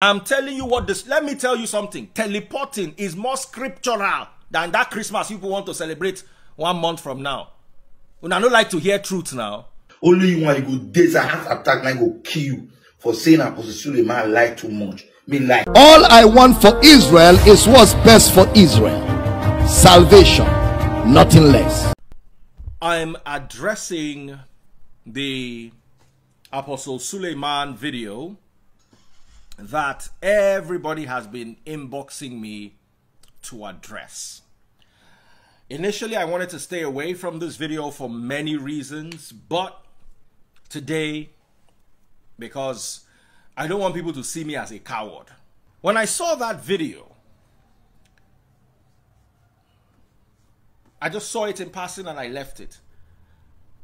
I'm telling you what this, let me tell you something. Teleporting is more scriptural than that Christmas people want to celebrate one month from now. When I don't like to hear truth now. Only you want you go days a heart attack and go kill you for saying Apostle Suleman lie too much. Me like All I want for Israel is what's best for Israel. Salvation, nothing less. I'm addressing the Apostle Suleman video that everybody has been inboxing me to address. Initially, I wanted to stay away from this video for many reasons, but today, because I don't want people to see me as a coward. When I saw that video, I just saw it in passing and I left it.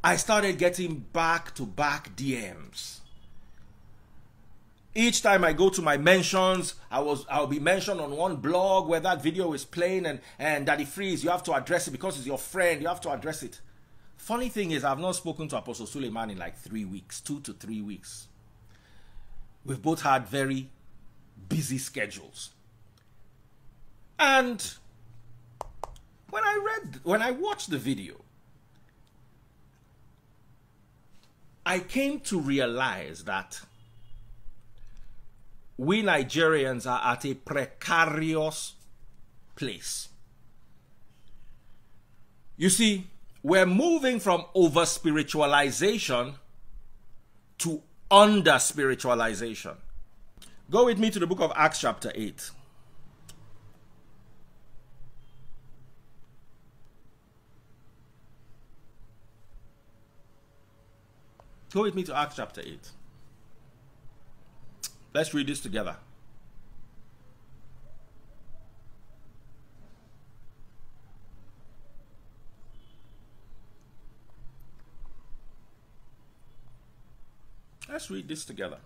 I started getting back to back DMs each time I go to my mentions, I was I'll be mentioned on one blog where that video is playing and and Daddy Freeze, you have to address it because it's your friend, you have to address it. Funny thing is I've not spoken to Apostle Suleman in like three weeks, two to three weeks. We've both had very busy schedules. And when I read when I watched the video, I came to realize that we Nigerians are at a precarious place. You see, we're moving from over spiritualization to under spiritualization. Go with me to the book of Acts, chapter 8. Go with me to Acts chapter 8. Let's read this together. Let's read this together.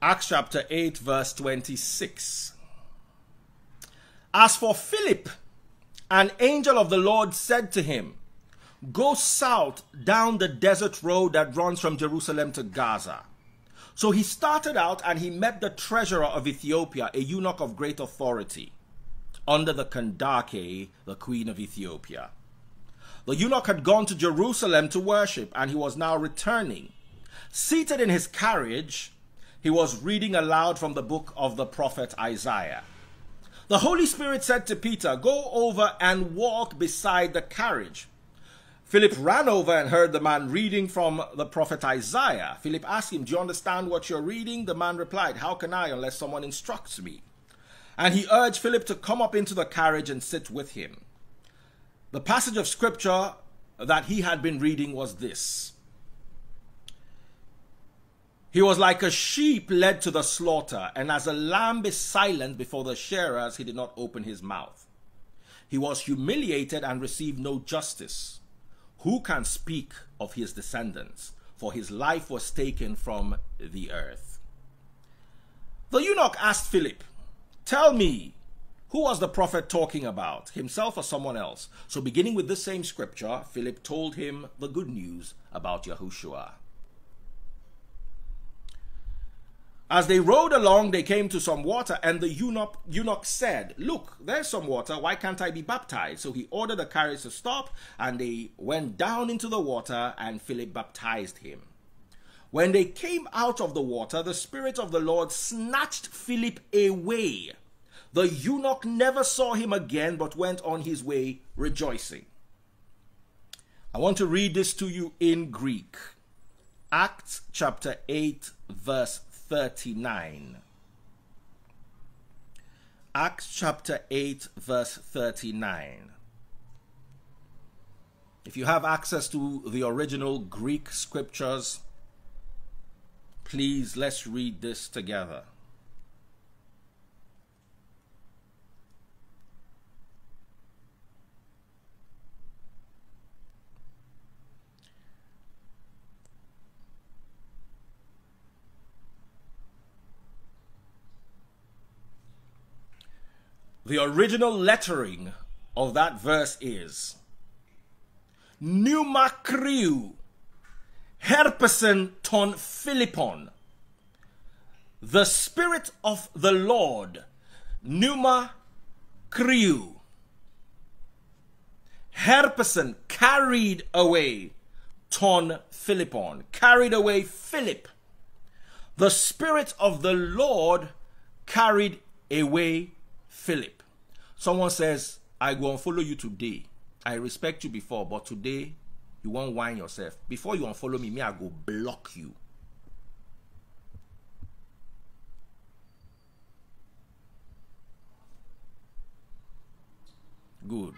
Acts chapter 8, verse 26. As for Philip, an angel of the Lord said to him, Go south down the desert road that runs from Jerusalem to Gaza. So he started out and he met the treasurer of Ethiopia, a eunuch of great authority, under the Kandake, the queen of Ethiopia. The eunuch had gone to Jerusalem to worship and he was now returning. Seated in his carriage, he was reading aloud from the book of the prophet Isaiah. The Holy Spirit said to Peter, Go over and walk beside the carriage. Philip ran over and heard the man reading from the prophet Isaiah. Philip asked him, Do you understand what you're reading? The man replied, How can I unless someone instructs me? And he urged Philip to come up into the carriage and sit with him. The passage of scripture that he had been reading was this He was like a sheep led to the slaughter, and as a lamb is silent before the shearers, he did not open his mouth. He was humiliated and received no justice. Who can speak of his descendants? For his life was taken from the earth. The eunuch asked Philip, Tell me, who was the prophet talking about, himself or someone else? So, beginning with this same scripture, Philip told him the good news about Yahushua. As they rode along, they came to some water, and the eunuch, eunuch said, Look, there's some water. Why can't I be baptized? So he ordered the carriage to stop, and they went down into the water, and Philip baptized him. When they came out of the water, the Spirit of the Lord snatched Philip away. The eunuch never saw him again, but went on his way rejoicing. I want to read this to you in Greek. Acts chapter 8, verse 39. Acts chapter 8, verse 39. If you have access to the original Greek scriptures, please let's read this together. The original lettering of that verse is Pneuma Kyriou Herpesen ton Philippon. The Spirit of the Lord, Pneuma Kyriou. Herpesen carried away ton Philippon, carried away Philip. The Spirit of the Lord carried away Philip. Someone says, I go and follow you today. I respect you before, but today you won't whine yourself. Before you unfollow me, me, I go block you. Good.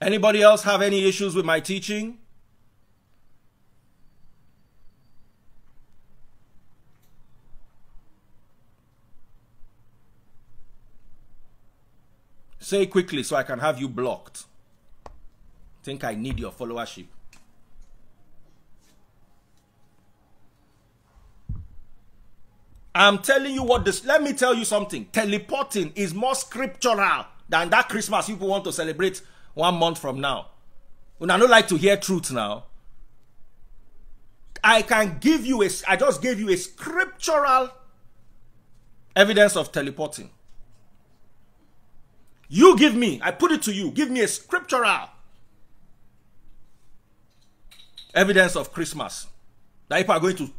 Anybody else have any issues with my teaching? Say quickly so I can have you blocked. Think I need your followership. I'm telling you what this. Let me tell you something. Teleporting is more scriptural than that Christmas people want to celebrate one month from now. When I don't like to hear truth now. I can give you a. I just gave you a scriptural evidence of teleporting. You give me. I put it to you. Give me a scriptural evidence of Christmas that people are going to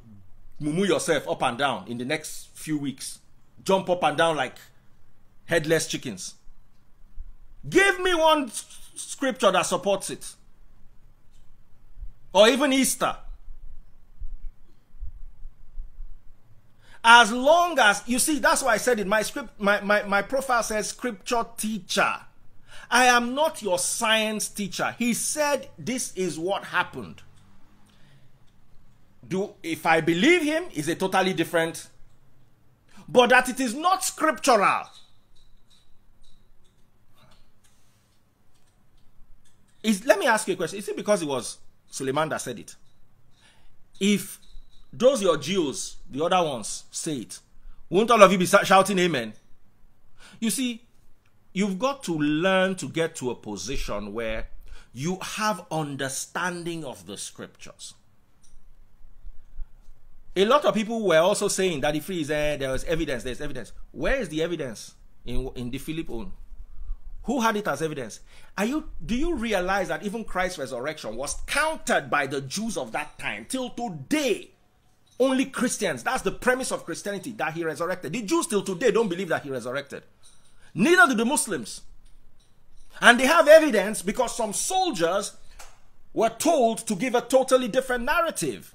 mumu yourself up and down in the next few weeks. Jump up and down like headless chickens. Give me one scripture that supports it. Or even Easter. As long as you see, that's why I said in my script, my, my, my profile says scripture teacher. I am not your science teacher. He said this is what happened do if I believe him is a totally different but that it is not scriptural is let me ask you a question is it because it was Suleman that said it if those your Jews the other ones say it won't all of you be shouting amen you see you've got to learn to get to a position where you have understanding of the scriptures a lot of people were also saying that the free is uh, there was evidence, there's evidence. Where is the evidence in, in the Philip own? Who had it as evidence? Are you do you realize that even Christ's resurrection was countered by the Jews of that time till today? Only Christians, that's the premise of Christianity, that he resurrected. The Jews till today don't believe that he resurrected. Neither do the Muslims. And they have evidence because some soldiers were told to give a totally different narrative.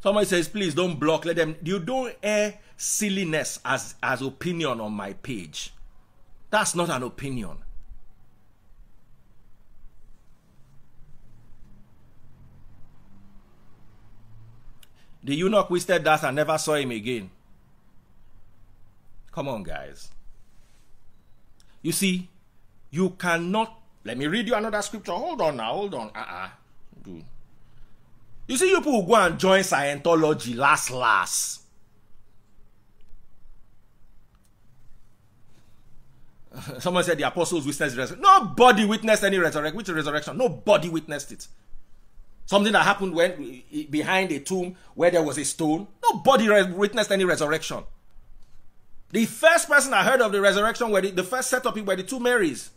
Somebody says, please don't block. Let them. You don't air silliness as as opinion on my page. That's not an opinion. The eunuch wasted that and never saw him again. Come on, guys. You see, you cannot. Let me read you another scripture. Hold on now. Hold on. Uh uh. You see, you people go and join Scientology last, last. Someone said the apostles witnessed resurrection. Nobody witnessed any resurrection. Which resurrection? Nobody witnessed it. Something that happened when behind a tomb where there was a stone. Nobody witnessed any resurrection. The first person I heard of the resurrection were the, the first set of people were the two Marys.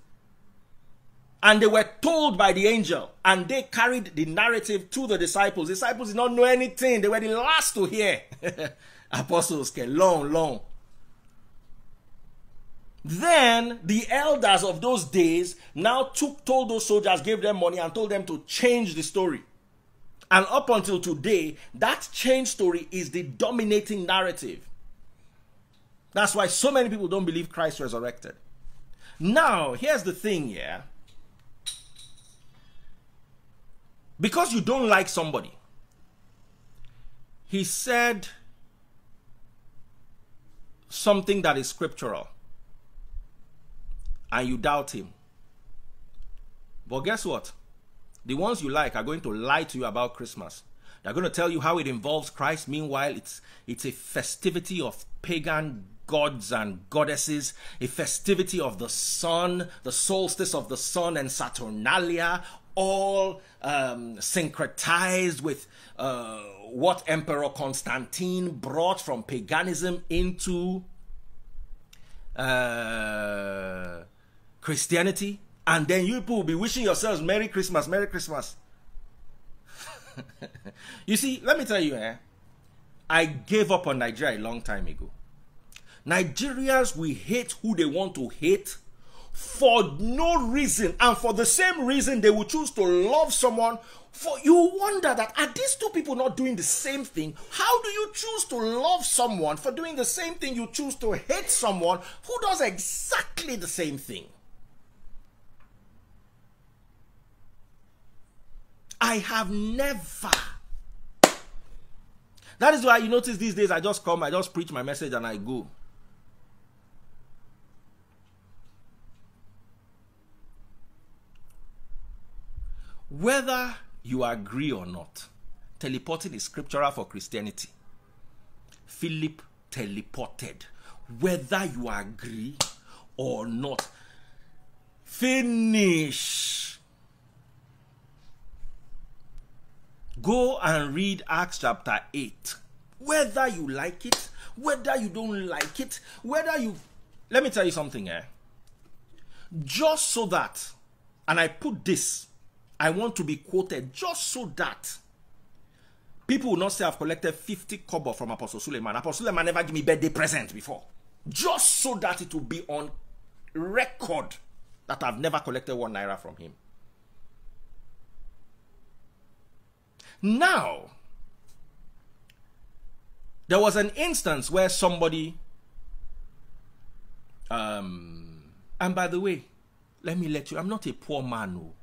And they were told by the angel, and they carried the narrative to the disciples. Disciples did not know anything, they were the last to hear. Apostles came long, long. Then the elders of those days now took, told those soldiers, gave them money, and told them to change the story. And up until today, that change story is the dominating narrative. That's why so many people don't believe Christ resurrected. Now, here's the thing, yeah. because you don't like somebody. He said something that is scriptural and you doubt him. But guess what? The ones you like are going to lie to you about Christmas. They're going to tell you how it involves Christ. Meanwhile, it's it's a festivity of pagan gods and goddesses, a festivity of the sun, the solstice of the sun and Saturnalia, all um, syncretized with uh, what Emperor Constantine brought from paganism into uh, Christianity. And then you people will be wishing yourselves Merry Christmas, Merry Christmas. you see, let me tell you, eh? I gave up on Nigeria a long time ago. Nigerians we hate who they want to hate for no reason and for the same reason they will choose to love someone for you wonder that are these two people not doing the same thing how do you choose to love someone for doing the same thing you choose to hate someone who does exactly the same thing i have never that is why you notice these days i just come i just preach my message and i go Whether you agree or not, teleporting is scriptural for Christianity. Philip teleported. Whether you agree or not. Finish. Go and read Acts chapter 8. Whether you like it, whether you don't like it, whether you. Let me tell you something, eh? Just so that, and I put this I want to be quoted just so that people will not say I've collected 50 kobo from Apostle Suleman. Apostle Suleman never give me birthday present before. Just so that it will be on record that I've never collected one naira from him. Now, there was an instance where somebody, um, and by the way, let me let you, I'm not a poor man. No.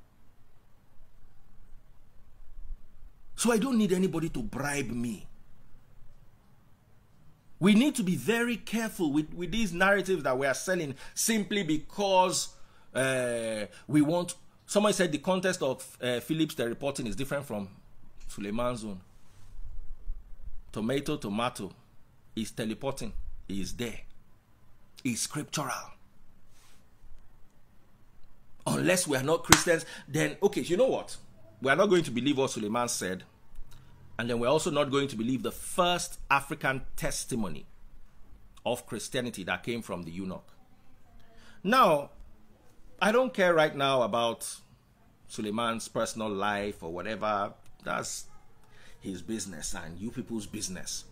So I don't need anybody to bribe me. We need to be very careful with, with these narratives that we are selling simply because uh, we want. Somebody said the context of uh, Phillips the reporting is different from Suleman's own. Tomato, tomato is teleporting, is there, is scriptural. Unless we are not Christians, then okay, you know what? we are not going to believe what Suleman said, and then we're also not going to believe the first African testimony of Christianity that came from the eunuch. Now, I don't care right now about Suleman's personal life or whatever. That's his business and you people's business.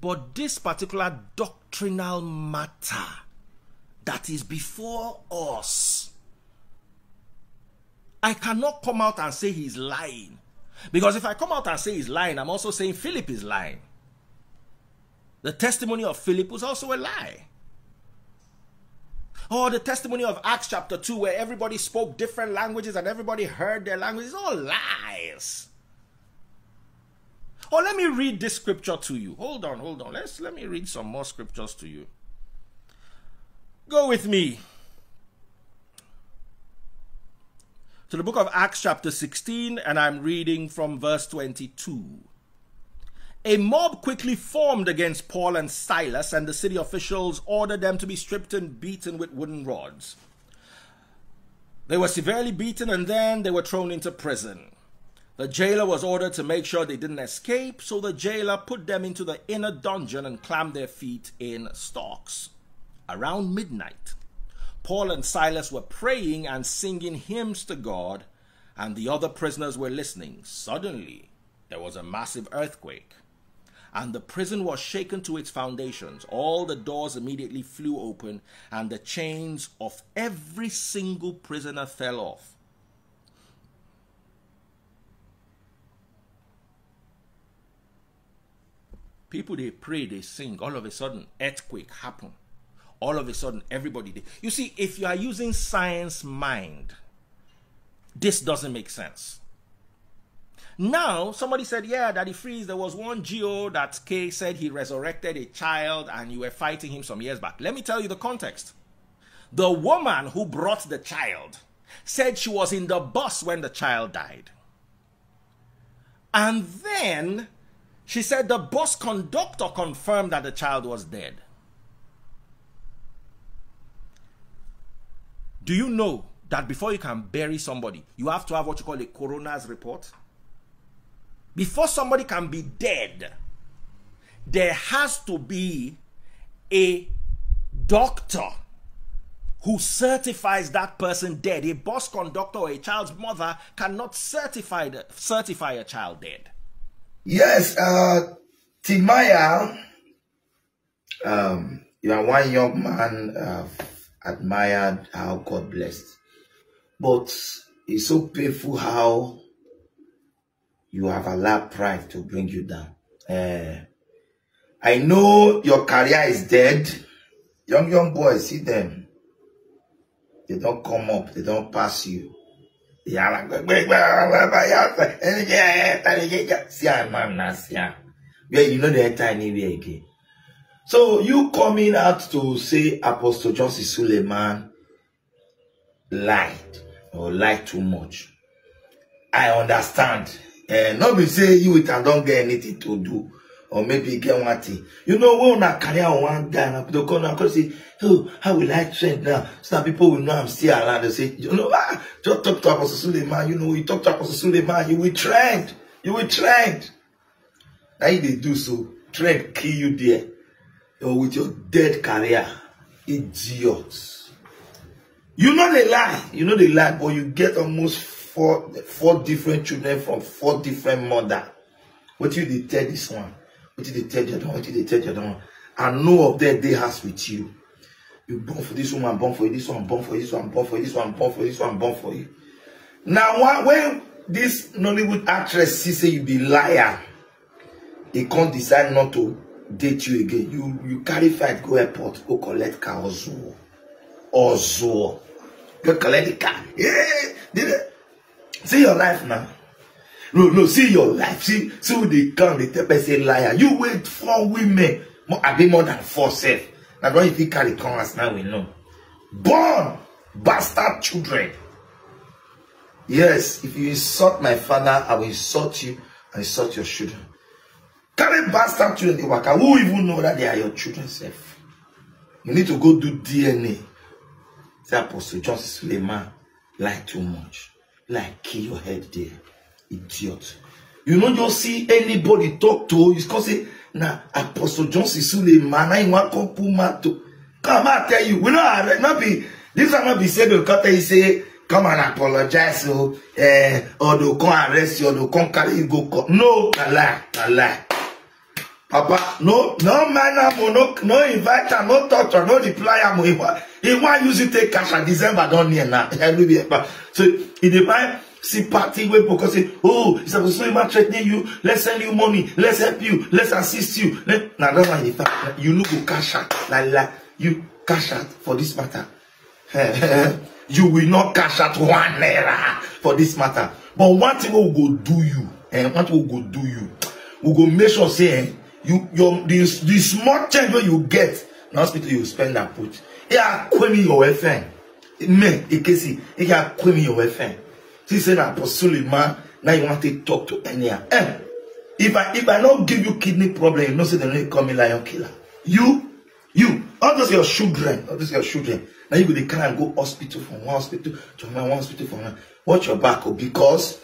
But this particular doctrinal matter that is before us I cannot come out and say he's lying. Because if I come out and say he's lying, I'm also saying Philip is lying. The testimony of Philip was also a lie. Or the testimony of Acts chapter 2, where everybody spoke different languages and everybody heard their languages, all lies. Or let me read this scripture to you. Hold on, hold on. Let's let me read some more scriptures to you. Go with me. to the book of Acts, chapter 16, and I'm reading from verse 22. A mob quickly formed against Paul and Silas, and the city officials ordered them to be stripped and beaten with wooden rods. They were severely beaten and then they were thrown into prison. The jailer was ordered to make sure they didn't escape, so the jailer put them into the inner dungeon and clamped their feet in stocks. Around midnight, Paul and Silas were praying and singing hymns to God, and the other prisoners were listening. Suddenly, there was a massive earthquake, and the prison was shaken to its foundations. All the doors immediately flew open, and the chains of every single prisoner fell off. People they pray, they sing, all of a sudden, earthquake happen. all of a sudden everybody did. You see, if you are using science mind, this doesn't make sense. Now, somebody said, yeah, Daddy Freeze, there was one Geo that K said he resurrected a child and you were fighting him some years back. Let me tell you the context. The woman who brought the child said she was in the bus when the child died. And then she said the bus conductor confirmed that the child was dead. Do you know that before you can bury somebody, you have to have what you call a coroner's report? Before somebody can be dead, there has to be a doctor who certifies that person dead. A bus conductor or a child's mother cannot certify, the, certify a child dead. Yes, uh, Timaya, um, you are one young man uh, admired how God blessed, but it's so painful how you have allowed pride to bring you down. Uh, I know your career is dead. Young, young boys, see them. They don't come up. They don't pass you. They are like, see, I'm not see. Where you know they enter anywhere again. So you coming out to say Apostle Johnson Suleman lied or lied too much. I understand. Uh, not be say you it don't get anything to do or maybe get one thing. You know, when I carry on one guy, and could come and say, oh, how will I trend now? So that people will know I'm still around. They say, you know, ah, just talk to Apostle Suleman. You know, you talk to Apostle Suleman, you will trend. You will trend. Now they do so, trend kill you there. Or with your dead career. Idiots. You know they lie. You know they lie, but you get almost four four different children from four different mother. What you did tell this one? Did they tell you? What did they tell you? And no of them they has with you. You born for this one, born for you, this one, born for you, this one, born for you, this one, born for you, this one, born for you. Now, when this Nollywood actress see say you be liar, they can't decide not to date you again. You you carry fight, go airport, go collect car Ozuo. Ozuo. Go collect the car. Yeah. See your life now. No, no, see your life. See, see who they come, they tell person liar. You wait for women. More, I be more than four self. Now don't you think carry come now we know. Born bastard children. Yes, if you insult my father, I will insult you and insult your children. Carry bastard children, they work. Who even know that they are your children self? You need to go do DNA. Say Apostle Johnson Suleiman lie too much. Like kill your head there. Idiot. You know just see anybody talk to you cause say na Apostle Johnson Suleiman na you wan come pull mouth to. Come I tell you, we no not be this one not be they cut you say come and apologize so eh or they come arrest you or they come carry you go court. No, na lie, na lie. Papa, no, no man, no, no invite am, no talk to no reply am. He want, he want use it take cash and December don near now. So he dey buy sympathy wey people say, oh, it's a so much threatening you. Let's send you money. Let's help you. Let's assist you. Let, now that one, in fact, you look go cash out. Like, like, you cash out for this matter. you will not cash out one naira for this matter. But one thing we go do you, and eh, thing we go do you, we go make sure say, eh, you your the, the small change wey you get na hospital you spend am put e a kwemi your welfare men ekesi e kwemi your welfare see say na apostle man now you want to talk to anyhow eh if i if i no give you kidney problem you know say dem no call me lion killer. You you all those your children all those your children na you go dey carry am go hospital from one hospital to another one hospital from another. Watch your back o because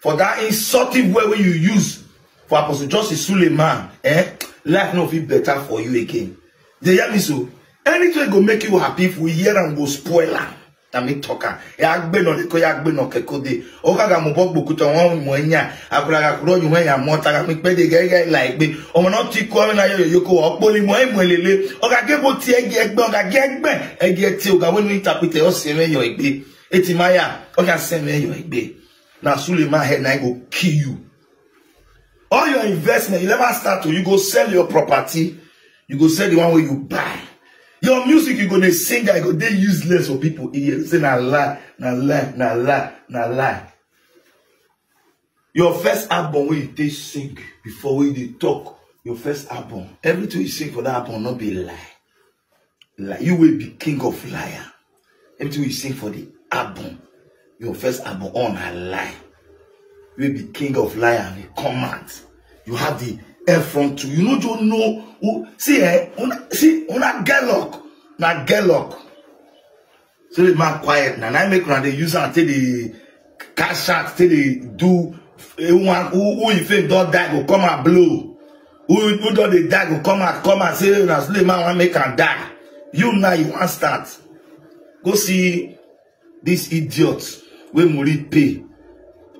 for that insulting way wey you use for apostle justice suleiman eh life no fit better for you again. Dey hear me so? Anything go make you happy if we hear am go spoil am am ya gbe no ko ya gbe no keko de. O ka ga mo bo gboku to won mo nya. Akura ga kuro yu ya mo ta ga mi pe de ge ge la igbe ọmọ na ti ko na yo yo ko opo ni mo e mo lele o ga ge bo ti ege egbe o ga ge egbe ege ti o ga wonu interpret o se me yo igbe eti maya o ga se me yo igbe na suleiman head na go kill you. All your investment you never start to you go sell your property. You go sell the one wey you buy your music you gonna sing i go dey useless for people. Ear say na lie na lie na lie na lie. Your first album wey you take sing before you dey talk your first album everything you sing for that album not be lie. Lie. You will be king of liar. Everything you sing for the album your first album all na lie. You wey be king of liar and the command you have the front you no just know who see eh una see una get luck na get luck so the man quiet na na make una dey use am take dey cash out take dey do who wan who who e fit don die go come and blow? Who who don dey die go come out come out say na suleiman wan make am die. You now you wan start. Go see this idiot wey muri pay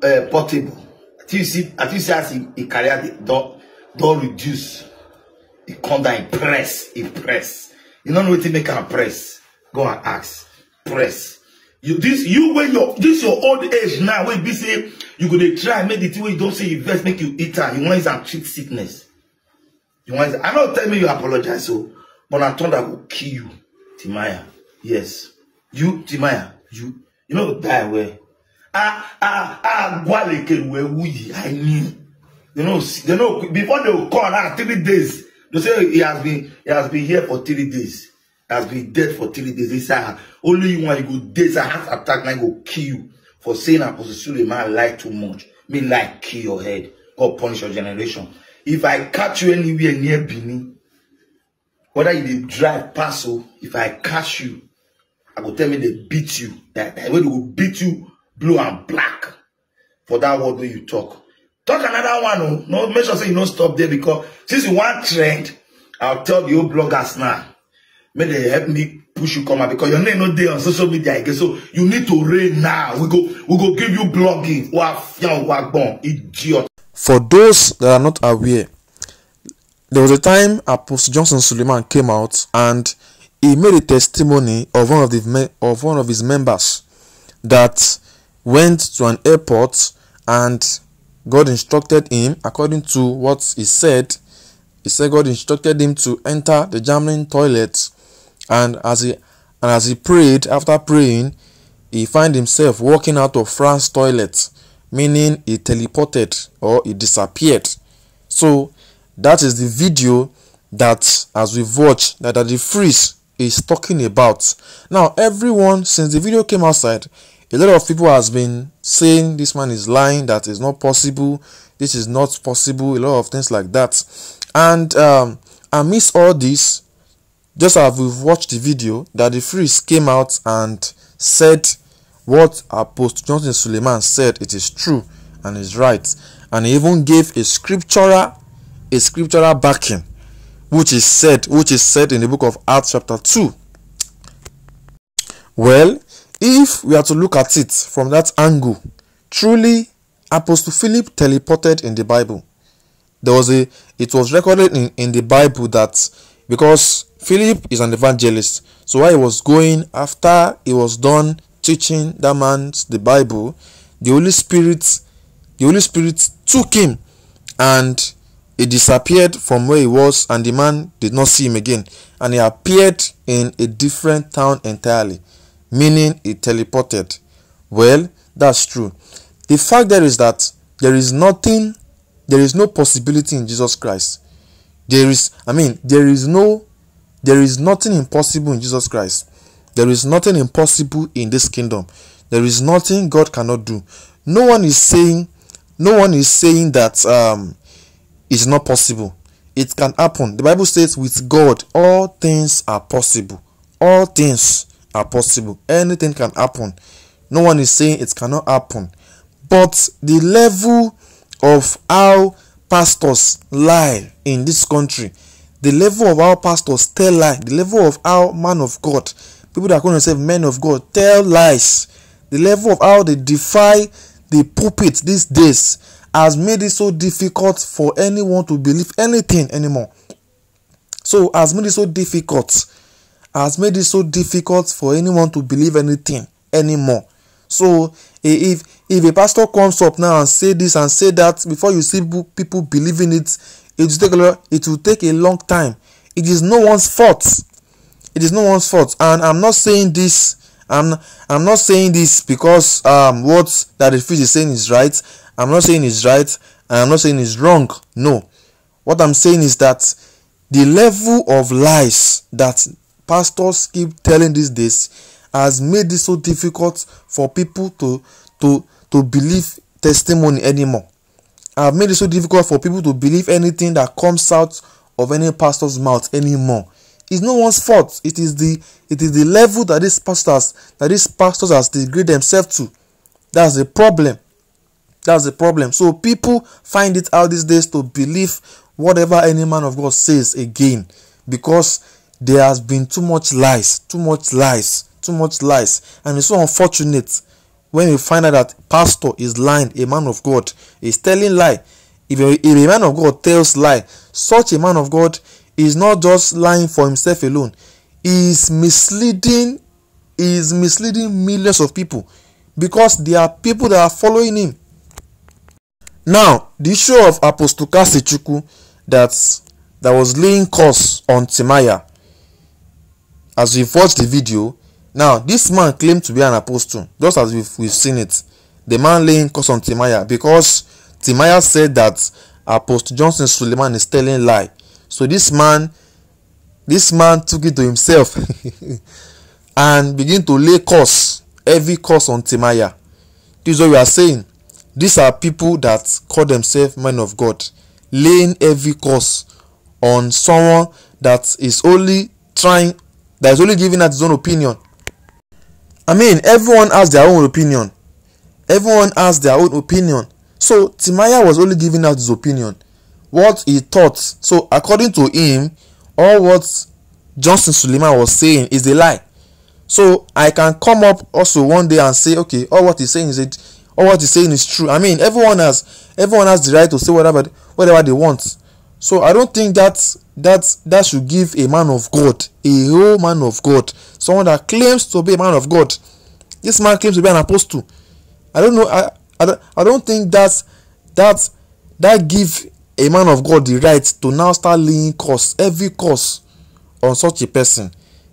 uh, portable. I think see i think see as he career dey don don reduce. He come down he press he press. You no know wetin make am press. Go and ask. Press. You this you wey your this your old age now wey be say you go dey try make the thing wey you don say you vex make you eat am. You wan use treat sickness. You wan use am i no tell me you apologize o but na thunder go kill you timaya. Yes. You timaya you you no die well. Ah ah ah gwaleke wuyi i knew they no see they no before they go come now three days they say he has been he has been here for three days. He has been dead for three days. Inside only you one you go dey inside heart attack na go kill you for saying apostle suleiman lie too much. Me lie kill your head. God punish your generation. If i catch you anywhere near benin whether you drive pass o if i catch you i go tell me they beat you. That that way they go beat you blue and black. For that word wey you talk talk another one o no make sure say you no stop there because since you wan trend i'll tell the old bloggers now. Make they help me push you come out because your name no dey on social media again. So you need to reign now. We go we go give you blogging. Idiot. For those that are not aware, there was a time Apostle Johnson Suleiman came out and he made a testimony of one of the of one of his members that went to an airport and God instructed him according to what he said. He said God instructed him to enter the German toilet and as he and as he prayed after praying he find himself walking out of France toilet meaning he teleported or he disappeared so that is the video that as we've watched that, that the freeze is talking about now everyone since the video came outside a lot of people has been saying this man is lying that is not possible this is not possible a lot of things like that. And um amidst all this just as we've watched the video that the freeze came out and said what apostle johnson suleman said it is true and is right. And he even gave a scriptural a scriptural backing which is said which is said in the book of acts chapter 2 well if we are to look at it from that angle truly apostle philip teleported in the bible. There was a it was recorded in, in the bible that because philip is an evangelist so while he was going after he was done teaching that man the bible the holy spirit the holy spirit took him and he disappeared from where he was and the man did not see him again. And he appeared in a different town entirely meaning he teleported. Well that's true. The fact there is that there is nothing there is no possibility in jesus christ. There is i mean there is no there is nothing impossible in jesus christ. There is nothing impossible in this kingdom. There is nothing god cannot do. No one is saying no one is saying that um it's not possible. It can happen. The bible says with god all things are possible. All things are possible. Anything can happen. No one is saying it cannot happen. But the level of how pastors lie in this country the level of how pastors tell lie the level of how man of god people that call themselves men of god tell lies the level of how they defy the pulpit these days has made it so difficult for anyone to believe anything anymore. So has made it so difficult has made it so difficult for anyone to believe anything anymore. So if if a pastor comes up now and say this and say that before you see people believing it it will take a it will take a long time. It is no one's fault. It is no one's fault. And i'm not saying this i'm i'm not saying this because um what that the fish is saying is right. I'm not saying it's right. And i'm not saying it's wrong. No. What i'm saying is that the level of lies that pastors keep telling these days has made it so difficult for people to to to believe testimony anymore. Have made it so difficult for people to believe anything that comes out of any pastor's mouth anymore. It's no one's fault. It is the it is the level that these pastors that these pastors has degraded themselves to. That's the problem. That's the problem. So people find it out these days to believe whatever any man of god says again because there has been too much lies too much lies too much lies. And it's so unfortunate when you find out that pastor is lying a man of god. Is telling lie. If a, if a man of god tells lie such a man of god is not just lying for himself alone. He is misleading he is misleading millions of people because there are people that are following him. Now the issue of apostle kassy chukwu that that was laying curse on timaya as we've watched the video now this man claimed to be an apostle just as we've, we've seen it. The man laying curse on timaya because timaya said that apostle johnson suleman is telling lie. So this man this man took it to himself and begin to lay curse heavy curse on timaya this is what we are saying. These are people that call themselves men of god laying heavy curse on someone that is only trying that is only giving out his own opinion. I mean everyone has their own opinion. Everyone has their own opinion. So timaya was only giving out his opinion. What he thought. So according to him all what johnson suleman was saying is a lie. So i can come up also one day and say okay all what he's saying is it all what he's saying is true. I mean everyone has everyone has the right to say whatever whatever they want so i don't think that that that should give a man of god a whole man of god someone that claims to be a man of god. This man claims to be an apostle. I don't know i i I don't think that that that give a man of God the right to now start laying curse every curse on such a person.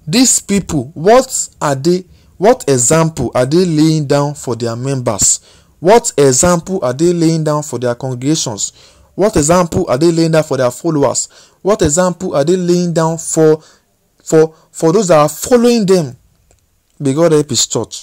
These people what are they what example are they laying down for their members? What example are they laying down for their congregations what example are they laying down for their followers? What example are they laying down for for for those that are following them? God help his church